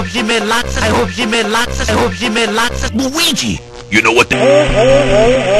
hope she made lots of, I hope she made lots of, I hope she made lots of. Luigi! You know what the...